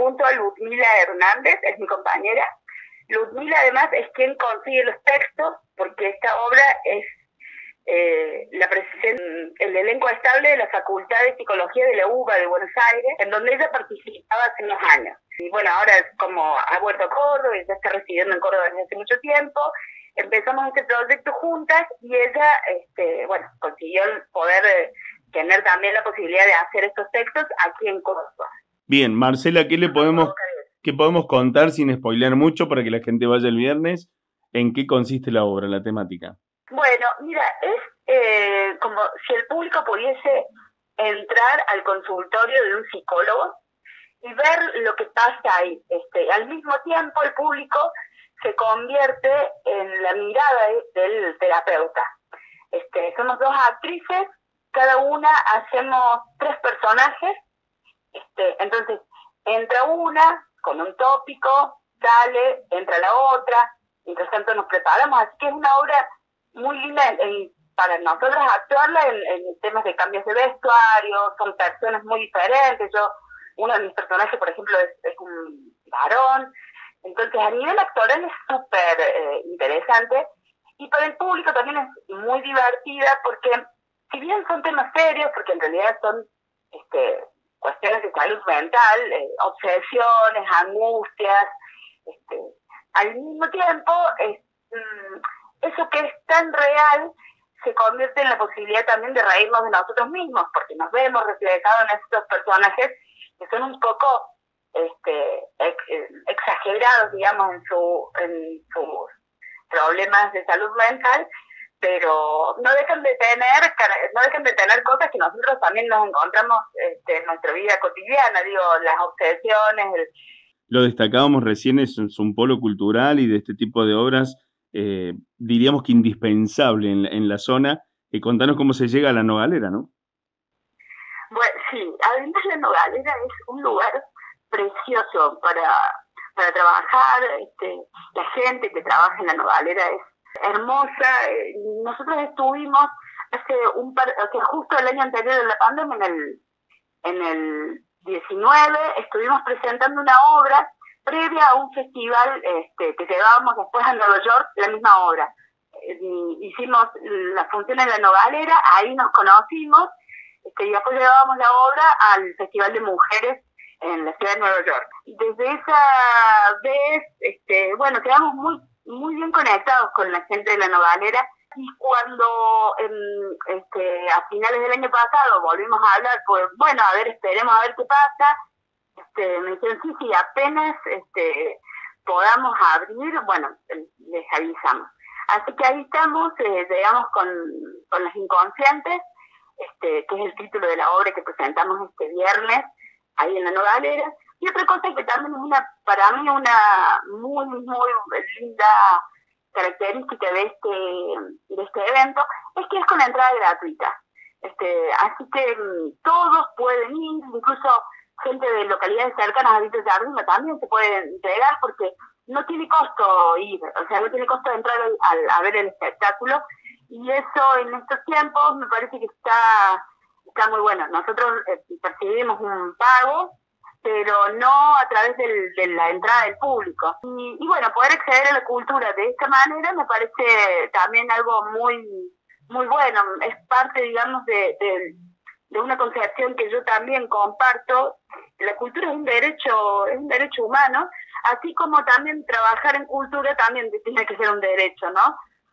junto a Ludmila Hernández, es mi compañera. Ludmila además es quien consigue los textos, porque esta obra es eh, la el elenco estable de la Facultad de Psicología de la UBA de Buenos Aires, en donde ella participaba hace unos años. Y bueno, ahora como ha vuelto a Córdoba y está residiendo en Córdoba desde hace mucho tiempo, empezamos este proyecto juntas y ella, este, bueno, consiguió poder tener también la posibilidad de hacer estos textos aquí en Córdoba. Bien, Marcela, ¿qué le podemos, qué podemos contar sin spoilear mucho para que la gente vaya el viernes? ¿En qué consiste la obra, la temática? Bueno, mira, es eh, como si el público pudiese entrar al consultorio de un psicólogo y ver lo que pasa ahí. Este, al mismo tiempo, el público se convierte en la mirada del terapeuta. Este, somos dos actrices, cada una hacemos tres personajes. Este, entonces, entra una con un tópico, sale, entra la otra, mientras tanto nos preparamos. Así que es una obra muy linda para nosotros actuarla en, temas de cambios de vestuario, son personas muy diferentes. Yo, uno de mis personajes, por ejemplo, es, un varón. Entonces, a nivel actoral es súper eh, interesante. Y para el público también es muy divertida porque, si bien son temas serios, porque en realidad son este, cuestiones de salud mental, eh, obsesiones, angustias, este, al mismo tiempo mm, eso que es tan real se convierte en la posibilidad también de reírnos de nosotros mismos, porque nos vemos reflejados en estos personajes que son un poco este, exagerados, digamos, en, su, en sus problemas de salud mental, pero no dejan de tener no dejan de tener cosas que nosotros también nos encontramos este, en nuestra vida cotidiana, digo, las obsesiones. Lo destacábamos recién, es un polo cultural y de este tipo de obras eh, diríamos que indispensable en, la zona. y contanos cómo se llega a la Nogalera, ¿no? Bueno, sí, además la Nogalera es un lugar precioso para, para trabajar, este, la gente que trabaja en la Nogalera es hermosa. Eh, nosotros estuvimos hace un par, justo el año anterior de la pandemia, en el, en el 19, estuvimos presentando una obra previa a un festival este, que llevábamos después a Nueva York, la misma obra. Eh, hicimos la función en la Nogalera, ahí nos conocimos, este, y después llevábamos la obra al Festival de Mujeres en la ciudad de Nueva York. Desde esa vez, este, bueno, quedamos muy, muy bien conectados con la gente de la Nogalera, y cuando este, a finales del año pasado volvimos a hablar, pues bueno, a ver, esperemos a ver qué pasa, este, me dijeron, sí, sí, apenas este, podamos abrir, bueno, les avisamos. Así que ahí estamos, eh, digamos, con, con Las Inconscientes, este, que es el título de la obra que presentamos este viernes, ahí en la Nogalera. Y otra cosa que también es una, para mí, una muy, muy linda característica de este, de este evento, es que es con entrada gratuita. Este, así que mm, todos pueden ir, incluso gente de localidades cercanas a Vito Jardín también se puede entregar porque no tiene costo ir, o sea, no tiene costo entrar a ver el espectáculo y eso en estos tiempos me parece que está, está muy bueno. Nosotros eh, percibimos un pago, pero no a través de la entrada del público. Y, bueno, poder acceder a la cultura de esta manera me parece también algo muy, muy bueno. Es parte, digamos, de de una concepción que yo también comparto, la cultura es un derecho, es un derecho humano, así como también trabajar en cultura también tiene que ser un derecho, ¿no?